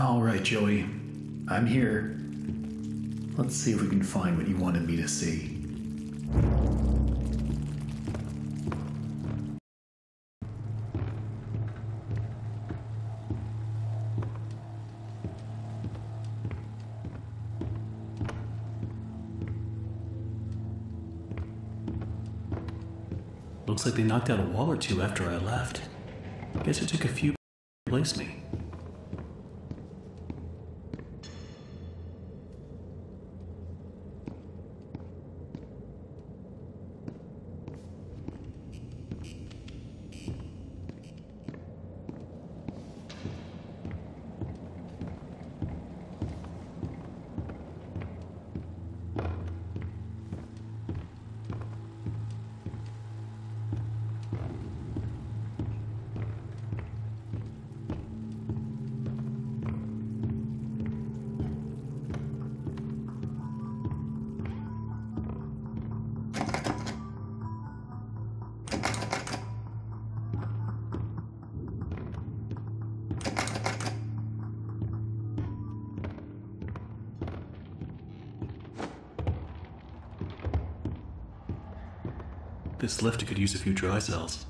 All right, Joey. I'm here. Let's see if we can find what you wanted me to see. Looks like they knocked out a wall or two after I left. Guess it took a few to replace me. This lift could use a few dry cells.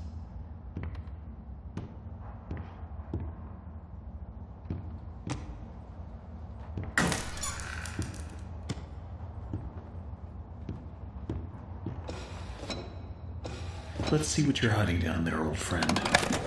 Let's see what you're hiding down there, old friend.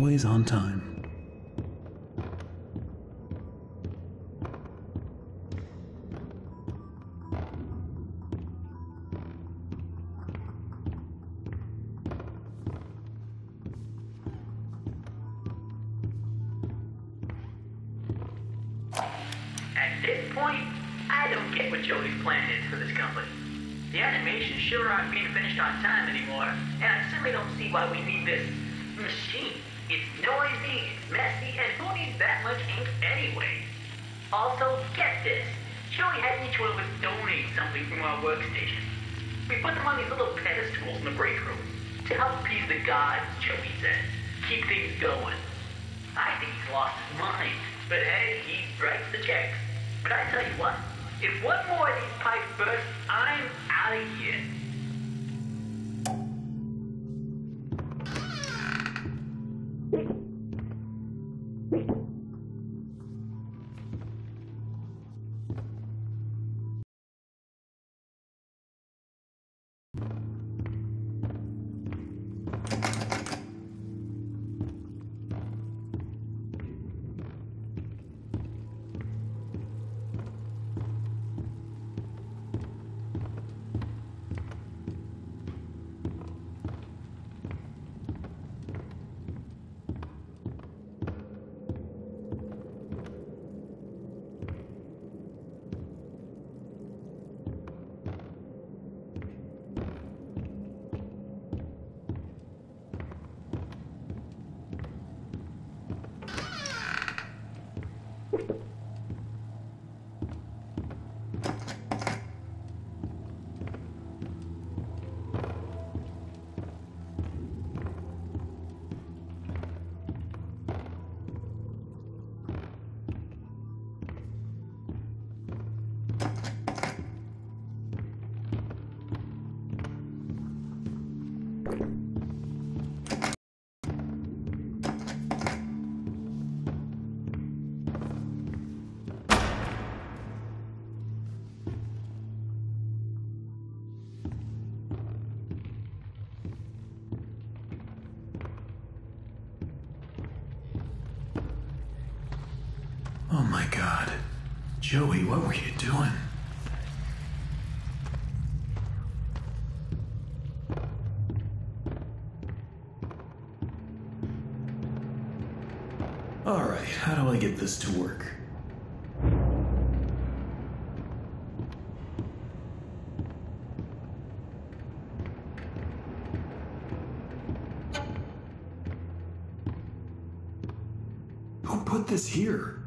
Always on time. At this point, I don't get what Joey's plan is for this company. The animations sure aren't being finished on time anymore, and I simply don't see why we need this machine. It's noisy, it's messy, and who needs that much ink anyway? Also, get this. Joey had each one of us donate something from our workstation. We put them on these little pedestals in the break room to help appease the gods, Joey said. Keep things going. I think he's lost his mind. But hey, he writes the checks. But I tell you what, if one more of these pipes burst, I'm out of here. Oh my god. Joey, what were you doing? Alright, how do I get this to work? Who put this here?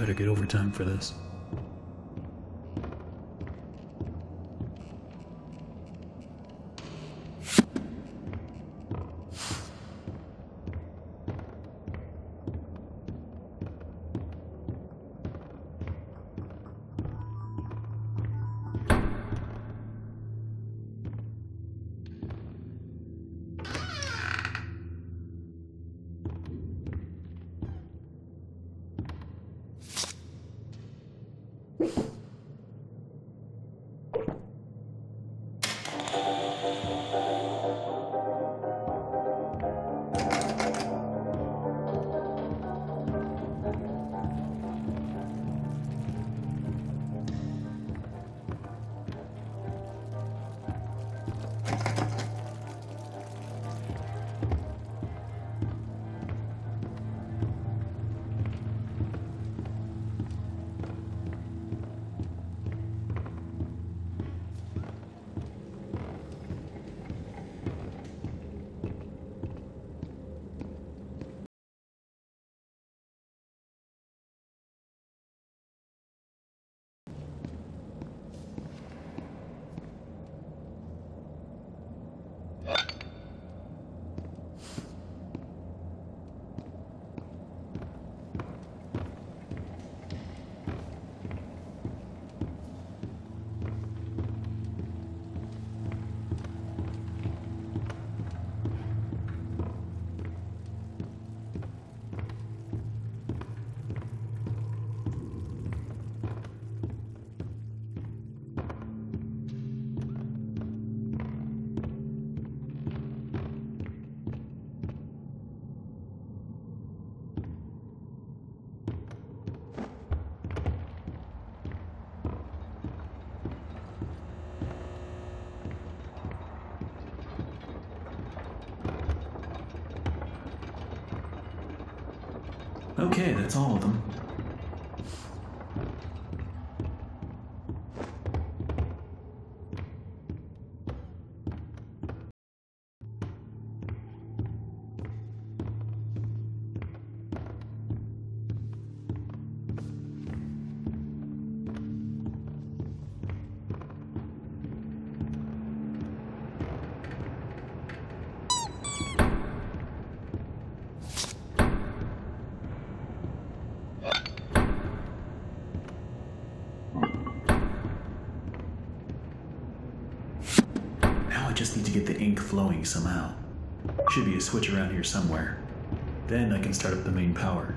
Better get overtime for this. Okay, that's all of them. I just need to get the ink flowing somehow. Should be a switch around here somewhere. Then I can start up the main power.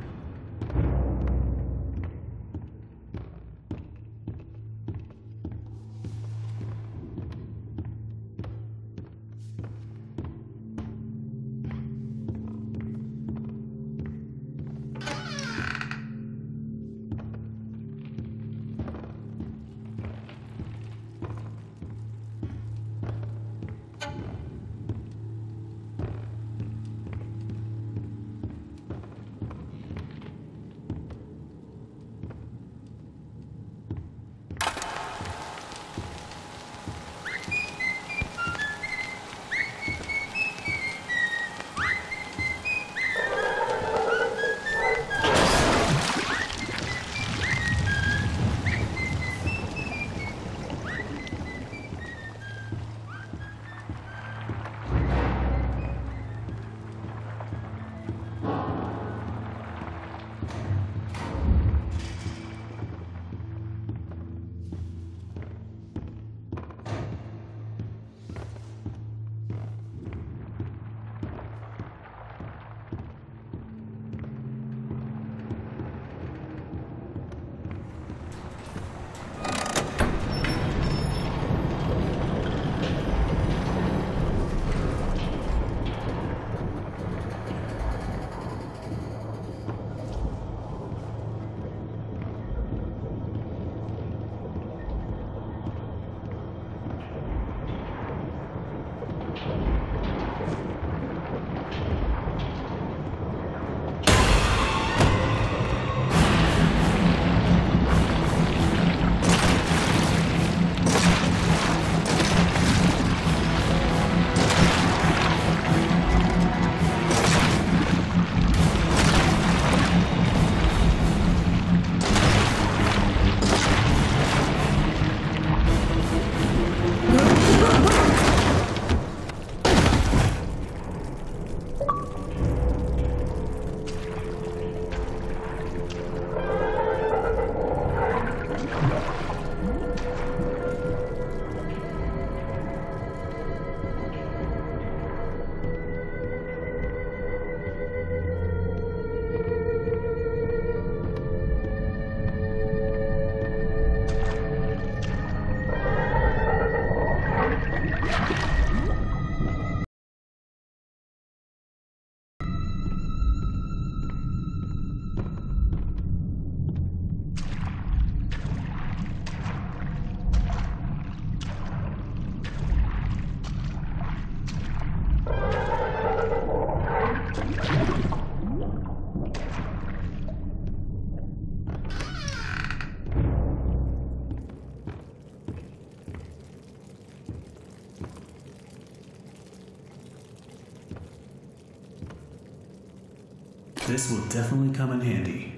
This will definitely come in handy.